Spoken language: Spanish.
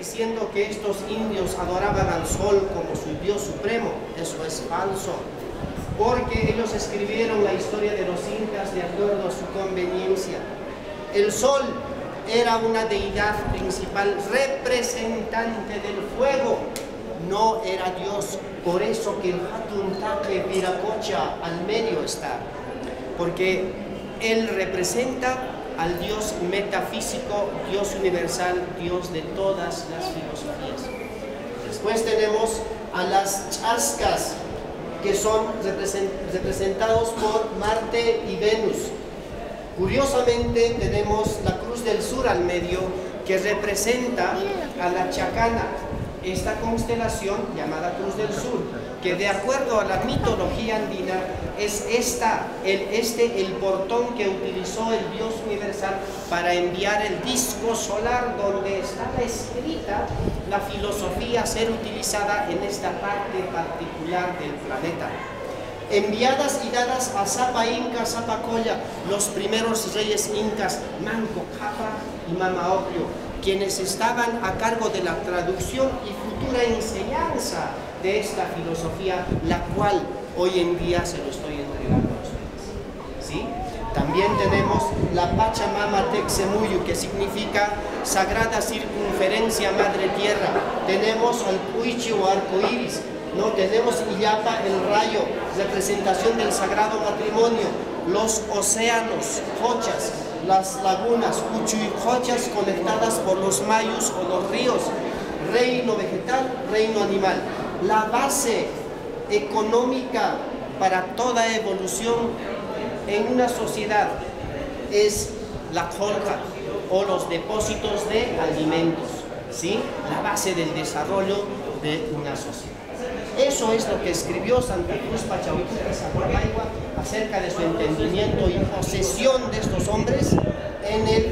diciendo que estos indios adoraban al sol como su Dios supremo. Eso es falso. Porque ellos escribieron la historia de los incas de acuerdo a su conveniencia. El sol era una deidad principal representante del fuego. No era Dios. Por eso que el Hatun Taque Viracocha al medio está. Porque él representa al Dios metafísico, Dios universal, Dios de todas las filosofías. Después tenemos a las chascas, que son representados por Marte y Venus. Curiosamente tenemos la Cruz del Sur al medio, que representa a la Chacana, esta constelación llamada Cruz del Sur, que de acuerdo a la mitología andina es esta, el, este el portón que utilizó el Dios universal para enviar el disco solar donde estaba escrita la filosofía a ser utilizada en esta parte particular del planeta. Enviadas y dadas a Zapa Inca, Zapa Colla, los primeros reyes incas, Manco Capa y Mamaopio, quienes estaban a cargo de la traducción y futura enseñanza de esta filosofía, la cual hoy en día se lo estoy entregando a ustedes. ¿Sí? También tenemos la Pachamama Texemuyu, que significa Sagrada Circunferencia Madre Tierra. Tenemos al Puichi o arco iris. ¿no? Tenemos Illapa, el rayo, representación del sagrado matrimonio. Los océanos, jochas, las lagunas, jochas conectadas por los mayos o los ríos. Reino vegetal, reino animal. La base económica para toda evolución en una sociedad es la colca o los depósitos de alimentos, ¿sí? la base del desarrollo de una sociedad. Eso es lo que escribió Santa Cruz acerca de su entendimiento y posesión de estos hombres en el